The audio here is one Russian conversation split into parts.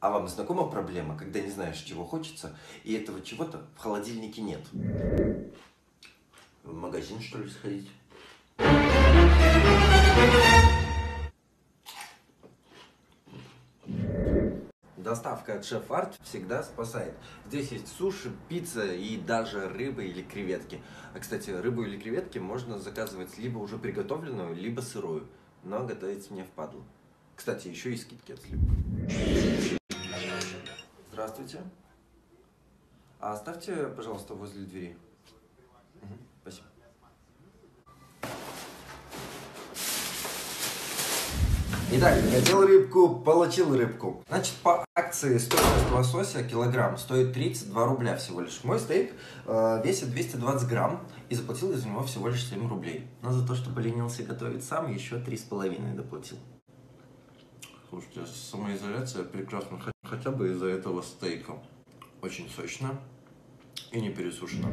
А вам знакома проблема, когда не знаешь, чего хочется, и этого чего-то в холодильнике нет? В магазин, что ли, сходить? Доставка от Шеф Арт всегда спасает. Здесь есть суши, пицца и даже рыба или креветки. А, кстати, рыбу или креветки можно заказывать либо уже приготовленную, либо сырую. Но готовить мне впадло. Кстати, еще и скидки от сливок. Здравствуйте. А оставьте, пожалуйста, возле двери. Мгм, Спасибо. Итак, хотел рыбку, получил рыбку. Значит, по акции стоимость лосося килограмм стоит 32 рубля всего лишь. Мой стейк э, весит 220 грамм и заплатил за него всего лишь 7 рублей. Но за то, что поленился готовить сам, еще 3,5 доплатил. Слушайте, самоизоляция прекрасна хотя, бы из-за этого стейка. Очень сочно и не пересушено.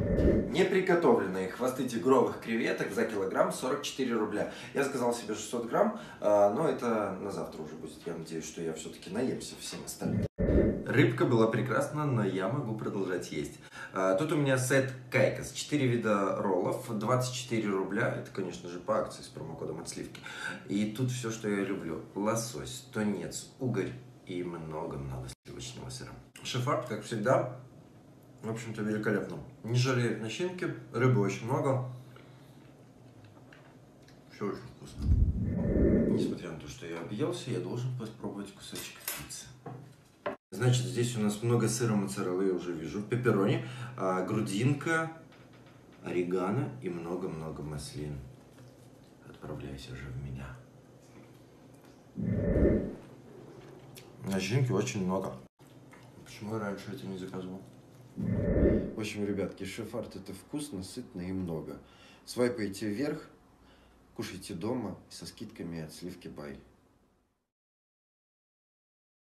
Неприготовленные хвосты тигровых креветок за килограмм 44 рубля. Я заказал себе 600 грамм, а, но это на завтра уже будет. Я надеюсь, что я все-таки наемся всем остальным. Рыбка была прекрасна, но я могу продолжать есть. А, Тут у меня сет Кайкос. 4 вида роллов, 24 рубля. Это, конечно же, по акции с промокодом от сливки. И тут все, что я люблю. Лосось, тунец, угорь и много-много сливочного сыра. Шеф-арт, как всегда, в общем-то, великолепно. Не жалеют начинки, рыбы очень много. Все очень вкусно. Несмотря на то, что я объелся, я должен попробовать кусочек пиццы. Значит, здесь у нас много сыра моцареллы, я уже вижу, пепперони, а, грудинка, орегано и много-много маслин. Отправляйся же в меня. Начинки очень много. Почему я раньше это не заказывал? В общем, ребятки, шеф-арт это вкусно, сытно и много. Свайпайте вверх, кушайте дома со скидками от сливки бай.